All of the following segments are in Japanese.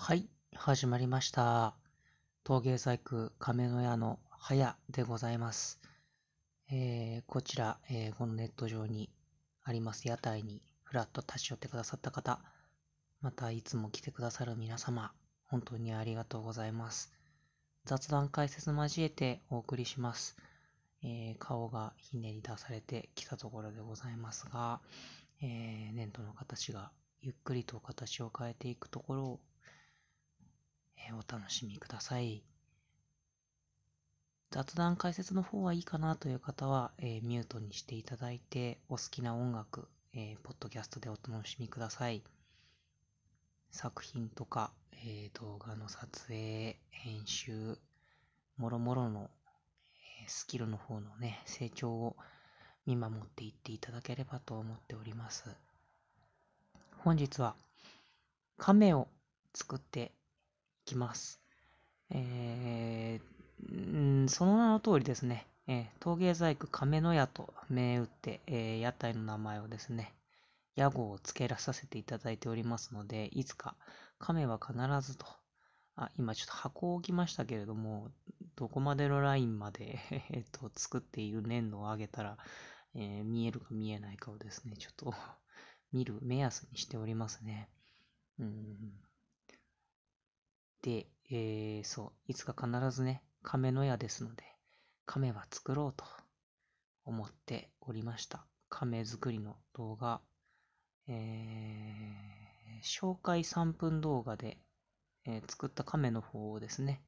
はい、始まりました。陶芸細工亀の屋の早でございます。えーこちら、えーこのネット上にあります屋台にふらっと立ち寄ってくださった方、またいつも来てくださる皆様、本当にありがとうございます。雑談解説交えてお送りします。えー顔がひねり出されてきたところでございますが、えー粘土の形がゆっくりと形を変えていくところをえーお楽しみください。雑談解説の方はいいかなという方は、えーミュートにしていただいて、お好きな音楽、えーポッドキャストでお楽しみください。作品とか、えー動画の撮影、編集、もろもろの、えースキルの方のね、成長を見守っていっていただければと思っております。本日は、亀を作ってきます。えーその名の通りですね、えー陶芸細工亀の屋と銘打って、えー屋台の名前をですね、屋号を付けらさせていただいておりますので、いつか亀は必ずと、あ、今ちょっと箱を置きましたけれども、どこまでのラインまで、えっと、作っている粘土を上げたら、えー見えるか見えないかをですね、ちょっと見る目安にしておりますね。うん。で、えーそう、いつか必ずね、亀の矢ですので、亀は作ろうと思っておりました。亀作りの動画、えー紹介3分動画で、えー作った亀の方をですね、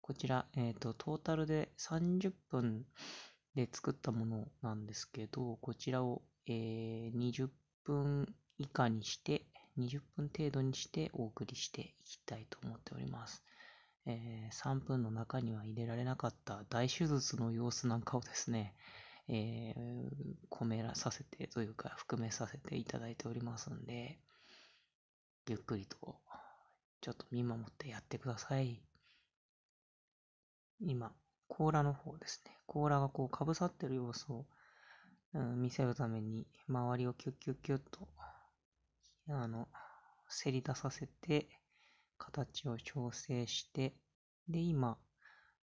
こちら、えっ、と、トータルで30分で作ったものなんですけど、こちらを、えー20分以下にして、20分程度にしてお送りしていきたいと思っております。えー3分の中には入れられなかった大手術の様子なんかをですね、えー込めらさせてというか含めさせていただいておりますんで、ゆっくりとちょっと見守ってやってください。今、甲羅の方ですね。甲羅がこうかぶさってる様子を、うん見せるために周りをキュッキュッキュッとあの、せり出させて、形を調整して、で、今、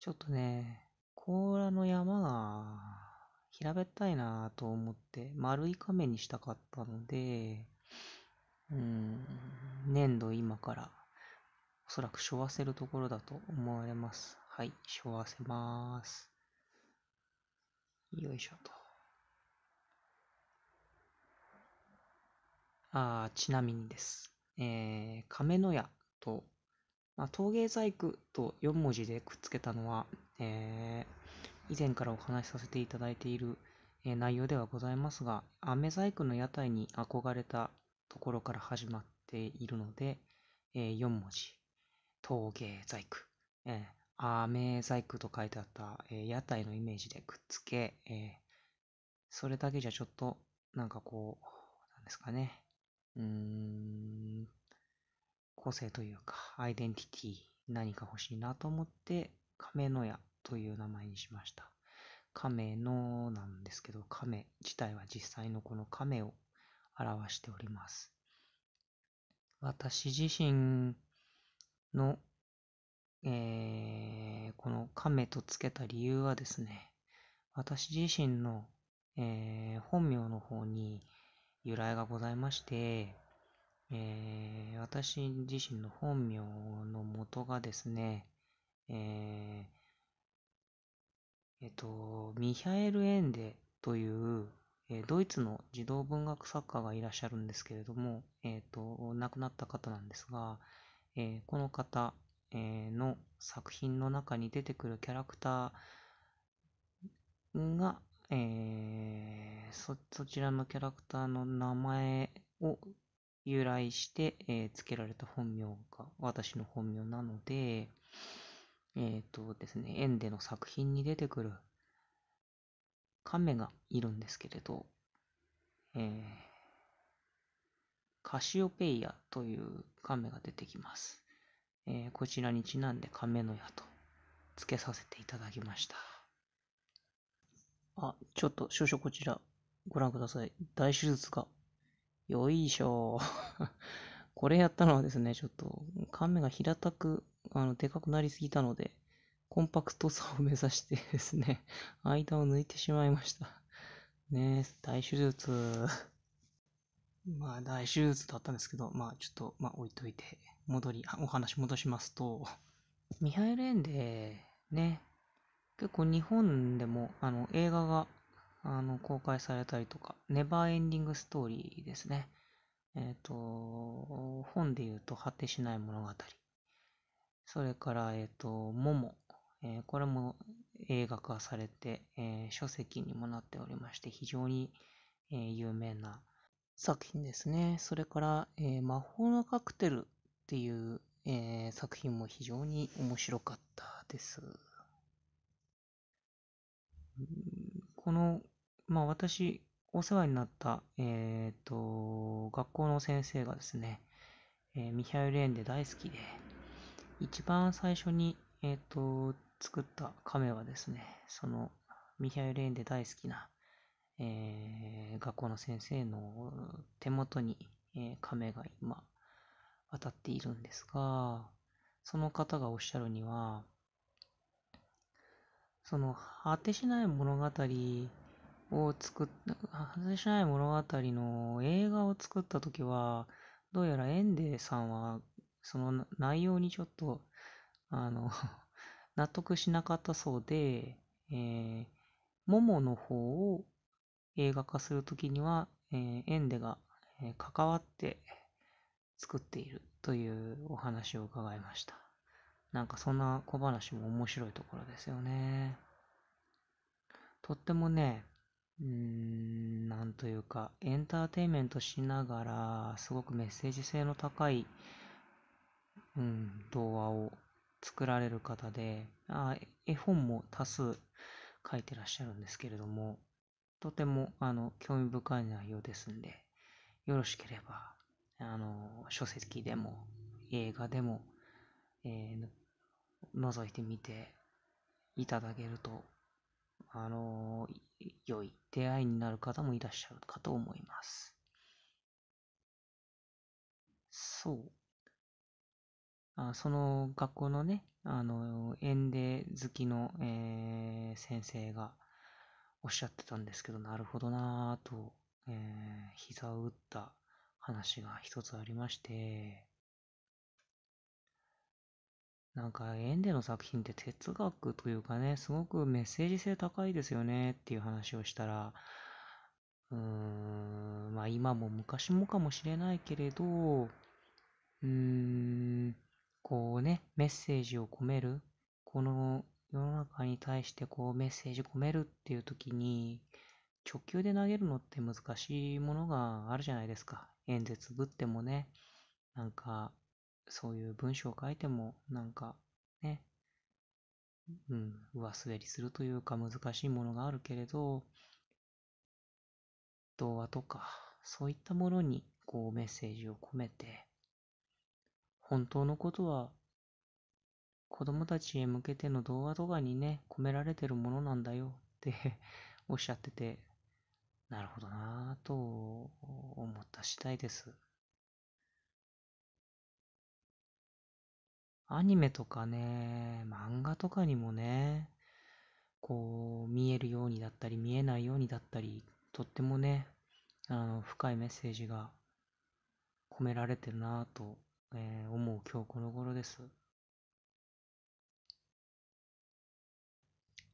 ちょっとね、甲羅の山が平べったいなと思って、丸い亀にしたかったので、うん、粘土今から、おそらく背負わせるところだと思われます。はい、背負わせます。よいしょと。あちなみにです。えー、亀の矢と、まあ、陶芸細工と4文字でくっつけたのは、えー以前からお話しさせていただいている、えー内容ではございますが、飴細工の屋台に憧れたところから始まっているので、え4文字。陶芸細工。えー、飴細工と書いてあった、えー屋台のイメージでくっつけ、えーそれだけじゃちょっと、なんかこう、なんですかね。うーん、個性というか、アイデンティティ、何か欲しいなと思って、亀の屋という名前にしました。亀のなんですけど、亀自体は実際のこの亀を表しております。私自身の、えーこの亀とつけた理由はですね、私自身の、えー本名の方に由来がございまして、えー私自身の本名の元がですね、えーえっと、ミヒャエル・エンデという、えードイツの児童文学作家がいらっしゃるんですけれども、えっと、亡くなった方なんですが、えこの方、えの作品の中に出てくるキャラクターが、えーそ、そちらのキャラクターの名前を由来して、えー付けられた本名が私の本名なので、えっ、とですね、エンデの作品に出てくる亀がいるんですけれど、えーカシオペイアという亀が出てきます。えーこちらにちなんで亀の矢と付けさせていただきました。あ、ちょっと少々こちらご覧ください。大手術が。よいしょ。これやったのはですね、ちょっと、カメが平たく、あの、でかくなりすぎたので、コンパクトさを目指してですね、間を抜いてしまいました。ね大手術。まあ、大手術だったんですけど、まあ、ちょっと、まあ、置いといて、戻り、お話戻しますと、ミハイル・エンデ、ね、結構日本でも、あの、映画が、あの、公開されたりとか、ネバーエンディングストーリーですね。えっ、ー、と、本で言うと、果てしない物語。それから、えっ、ー、と、モモ。えー、これも映画化されて、え書籍にもなっておりまして、非常に、え有名な作品ですね。それから、え魔法のカクテルっていう、え作品も非常に面白かったです。この、まあ私、お世話になった、えっ、ー、と、学校の先生がですね、えー、ミハイル・レーンで大好きで、一番最初に、えっ、ー、と、作った亀はですね、その、ミハイル・レーンで大好きな、えー、学校の先生の手元に、えー、亀が今、渡っているんですが、その方がおっしゃるには、その果てしない物語を作った、果てしない物語の映画を作った時は、どうやらエンデさんは、その内容にちょっと、あの 納得しなかったそうで、えー、モモの方を映画化するときには、えー、エンデが、えー、関わって作っているというお話を伺いました。なんかそんな小話も面白いところですよね。とってもね、うーん、なんというか、エンターテインメントしながら、すごくメッセージ性の高い、うん、動画を作られる方で、あ絵本も多数書いてらっしゃるんですけれども、とても、あの、興味深い内容ですんで、よろしければ、あの、書籍でも、映画でも、えー、覗いてみていただけると、あの良い出会いになる方もいらっしゃるかと思います。そう。あその学校のね、あの、園で好きの、えー、先生がおっしゃってたんですけど、なるほどなぁと、えー、膝を打った話が一つありまして、なんか、エンデの作品って哲学というかね、すごくメッセージ性高いですよねっていう話をしたら、うーん、まあ今も昔もかもしれないけれど、うーん、こうね、メッセージを込める、この世の中に対してこうメッセージ込めるっていう時に、直球で投げるのって難しいものがあるじゃないですか。演説ぶってもね、なんか、そういう文章を書いても、なんか、ね、うん、上滑りするというか難しいものがあるけれど、童話とか、そういったものに、こう、メッセージを込めて、本当のことは、子供たちへ向けての童話とかにね、込められてるものなんだよって おっしゃってて、なるほどなぁと思った次第です。アニメとかね、漫画とかにもね、こう、見えるようにだったり、見えないようにだったり、とってもね、あの、深いメッセージが込められてるなぁと、えー、思う今日この頃です。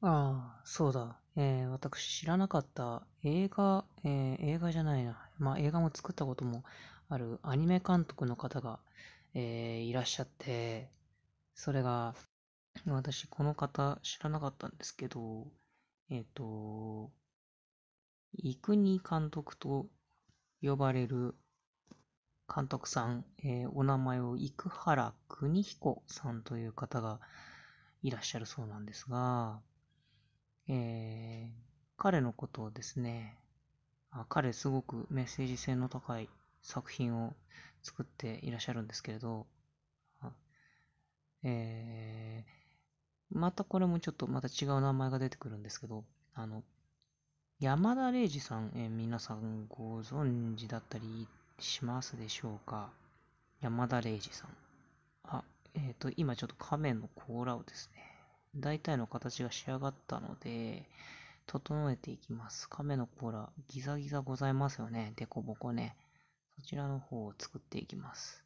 ああ、そうだ。えー、私知らなかった映画、えー、映画じゃないな。まあ映画も作ったこともあるアニメ監督の方が、えー、いらっしゃって、それが、私、この方知らなかったんですけど、えっ、ー、と、生国監督と呼ばれる監督さん、えー、お名前を生原邦彦さんという方がいらっしゃるそうなんですが、えー、彼のことをですねあ、彼すごくメッセージ性の高い作品を作っていらっしゃるんですけれど、えー、またこれもちょっとまた違う名前が出てくるんですけど、あの、山田礼二さん、えー、皆さんご存知だったりしますでしょうか？山田礼二さん。あ、えっ、と、今ちょっと亀の甲羅をですね、大体の形が仕上がったので、整えていきます。亀の甲羅、ギザギザございますよね。デコボコね。そちらの方を作っていきます。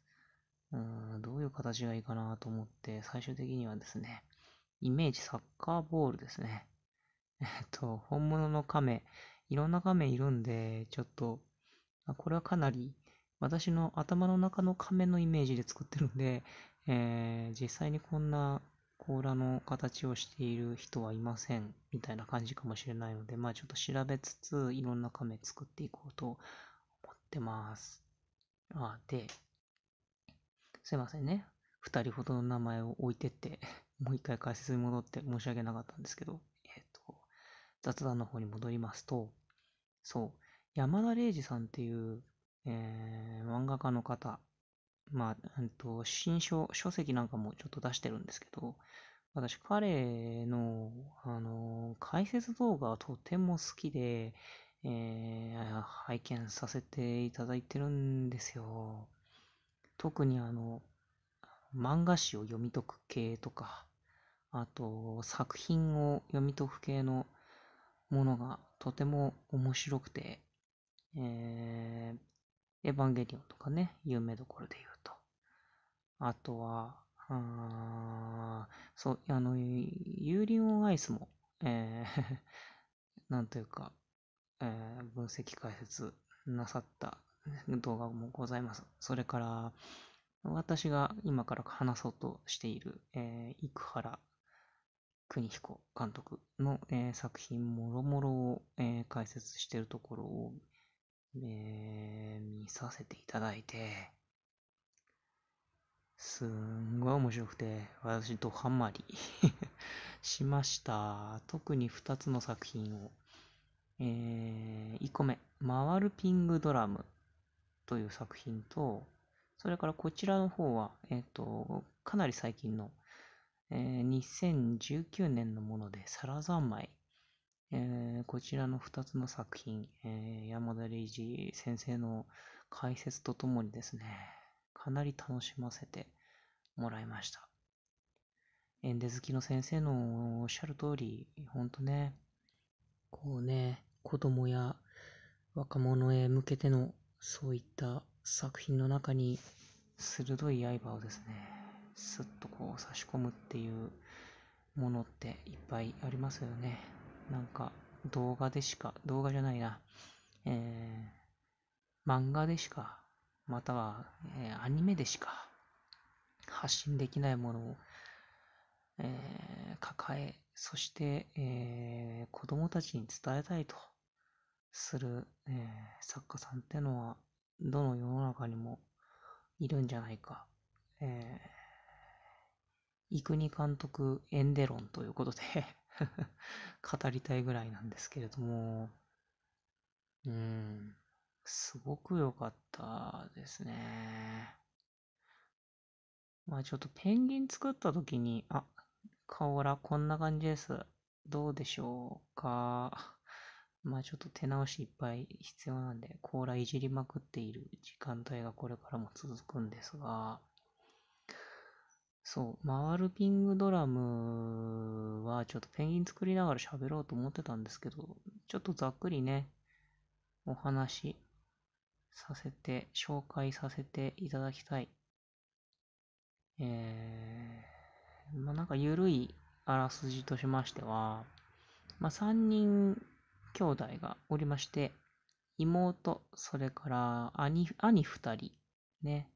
うーん、どういう形がいいかなと思って、最終的にはですね、イメージサッカーボールですね。えっと、本物の亀、いろんな亀いるんで、ちょっと、これはかなり私の頭の中の亀のイメージで作ってるんで、えー、実際にこんな甲羅の形をしている人はいませんみたいな感じかもしれないので、まあちょっと調べつつ、いろんな亀作っていこうと思ってます。あ、で、すいませんね。二人ほどの名前を置いてって、もう一回解説に戻って申し訳なかったんですけど、えっ、ー、と、雑談の方に戻りますと、そう、山田礼二さんっていう、えー、漫画家の方、まあ、うんと、新書、書籍なんかもちょっと出してるんですけど、私、彼の、あの、解説動画はとても好きで、えー、拝見させていただいてるんですよ。特にあの、漫画誌を読み解く系とか、あと、作品を読み解く系のものがとても面白くて、えー、エヴァンゲリオンとかね、有名どころで言うと。あとは、あそう、あの、ユーリオンアイスも、えー なんというか、えー、分析解説なさった動画もございます。それから、私が今から話そうとしている、えー、生原邦彦監督の、えー、作品もろもろを、えー、解説しているところを、えー、見させていただいて、すんごい面白くて、私、ドハマり しました。特に2つの作品を。えー、1個目、回るピングドラムという作品と、それからこちらの方は、えっ、と、かなり最近の、えー、2019年のもので、サラザンマイ。えー、こちらの2つの作品、えー、山田礼二先生の解説とともにですね、かなり楽しませてもらいました。エンデ好きの先生のおっしゃる通り、ほんとね、こうね、子供や若者へ向けてのそういった作品の中に鋭い刃をですね、スッとこう差し込むっていうものっていっぱいありますよね。なんか動画でしか、動画じゃないな、えー、漫画でしか、または、えー、アニメでしか発信できないものを、えー、抱え、そして、えー、子供たちに伝えたいとする、えー、作家さんってのはどの世の中にもいるんじゃないか。えー、生国監督エンデロンということで 語りたいぐらいなんですけれども、うん、すごく良かったですね。まあちょっとペンギン作った時に、あ、顔らこんな感じです。どうでしょうか。まあちょっと手直しいっぱい必要なんで、甲羅いじりまくっている時間帯がこれからも続くんですが、そう、回るピングドラムはちょっとペンギン作りながら喋ろうと思ってたんですけど、ちょっとざっくりね、お話しさせて、紹介させていただきたい。えー、まあなんか緩いあらすじとしましては、まあ3人兄弟がおりまして、妹、それから兄、兄二人、ね。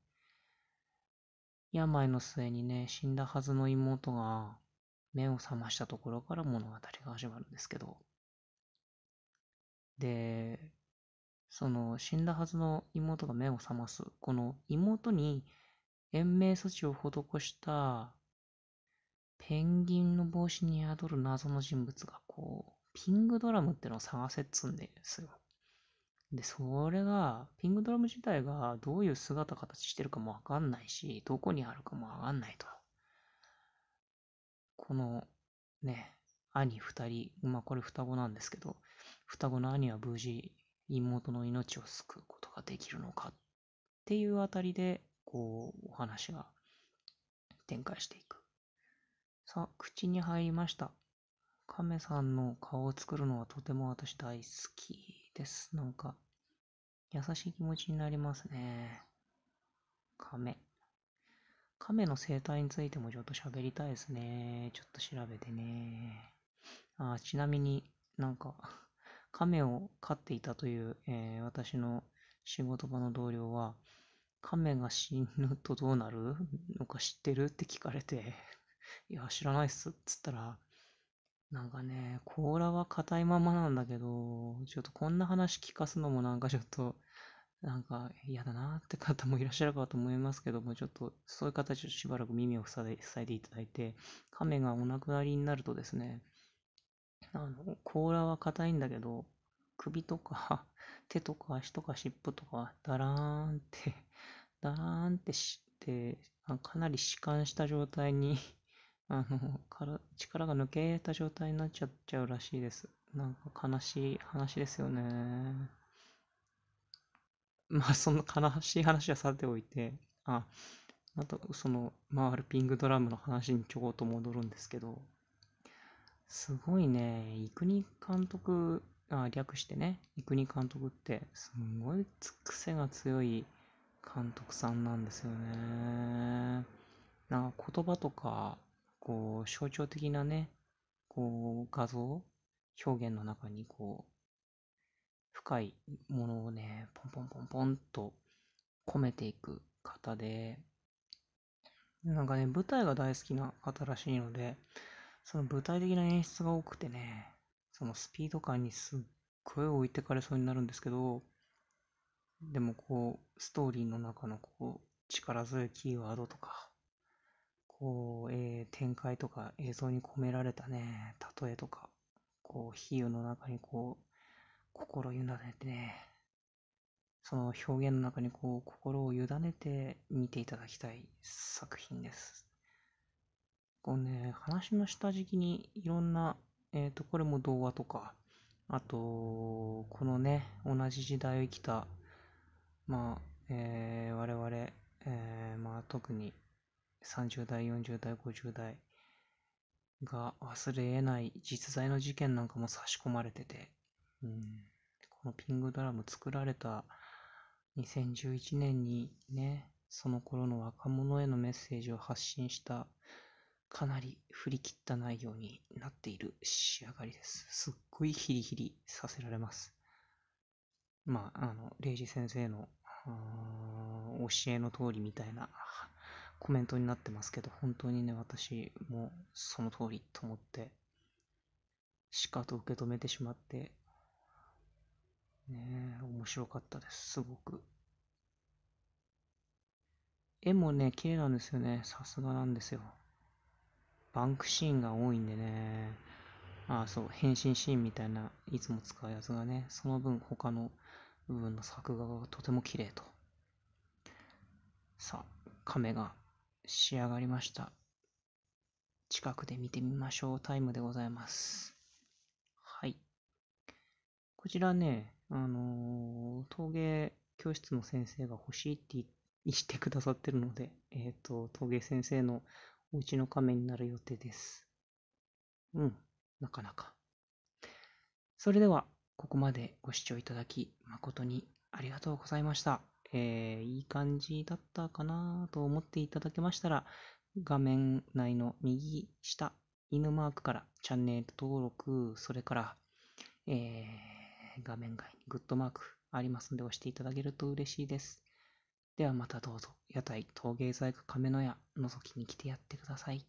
病の末にね、死んだはずの妹が目を覚ましたところから物語が始まるんですけど、で、その死んだはずの妹が目を覚ます、この妹に延命措置を施したペンギンの帽子に宿る謎の人物がこう、ピングドラムってのを探せっつんですよ。で、それが、ピングドラム自体がどういう姿形してるかもわかんないし、どこにあるかもわかんないと。この、ね、兄二人、まあこれ双子なんですけど、双子の兄は無事妹の命を救うことができるのかっていうあたりで、こう、お話が展開していく。さあ、口に入りました。亀さんの顔を作るのはとても私大好きです。なんか、優しい気持ちになりますね。亀。亀の生態についてもちょっと喋りたいですね。ちょっと調べてね。あちなみになんか、亀を飼っていたという、えー、私の仕事場の同僚は、亀が死ぬとどうなる？のか知ってる？って聞かれて、いや、知らないっすっつったら、なんかね、甲羅は硬いままなんだけど、ちょっとこんな話聞かすのもなんかちょっと、なんか嫌だなって方もいらっしゃるかと思いますけども、ちょっとそういう方ちょっとしばらく耳を塞いでいただいて、亀がお亡くなりになるとですね、あの、甲羅は硬いんだけど、首とか手とか足とか尻尾とか、だらーんってだらーんってして、かなり弛緩した状態にあの、から力が抜けた状態になっちゃっちゃうらしいです。なんか悲しい話ですよね。まあ、その悲しい話はさておいて、あ、あと、その、回るピングドラムの話にちょこっと戻るんですけど、すごいね、生国監督、あ、略してね、生国監督って、すごい癖が強い監督さんなんですよね。なんか言葉とか、こう、象徴的なね、こう、画像表現の中に、こう、深いものをね、ポンポンポンポンと込めていく方で、なんかね、舞台が大好きな方らしいので、その舞台的な演出が多くてね、そのスピード感にすっごい置いてかれそうになるんですけど、でもこう、ストーリーの中のこう、力強いキーワードとか、こう、えー、展開とか映像に込められたね、例えとか、こう、比喩の中にこう、心委ねてね、その表現の中にこう、心を委ねて見ていただきたい作品です。こうね、話の下敷きにいろんな、えっ、ー、と、これも童話とか、あと、このね、同じ時代を生きた、まあ、えー、我々、えー、まあ、特に30代、40代、50代が忘れ得ない実在の事件なんかも差し込まれてて、うん、このピングドラム作られた2011年にね、その頃の若者へのメッセージを発信したかなり振り切った内容になっている仕上がりです。すっごいヒリヒリさせられます。まあ、あの、レイジ先生の教えの通りみたいなコメントになってますけど、本当にね、私もその通りと思って、しかと受け止めてしまって、ね面白かったです、すごく。絵もね、綺麗なんですよね。さすがなんですよ。バンクシーンが多いんでね、ああそう、変身シーンみたいな、いつも使うやつがね、その分他の部分の作画がとても綺麗と。さあ、亀が仕上がりました。近くで見てみましょうタイムでございます。はい。こちらね、あのー、陶芸教室の先生が欲しいって 言ってくださってるので、えっ、ー、と、陶芸先生のお家の亀になる予定です。うん、なかなか。それでは、ここまでご視聴いただき、誠にありがとうございました。えー、いい感じだったかなと思っていただけましたら、画面内の右下、犬マークからチャンネル登録、それから、えー、画面外にグッドマークありますので押していただけると嬉しいです。ではまたどうぞ、屋台陶芸細工亀の屋、覗きに来てやってください。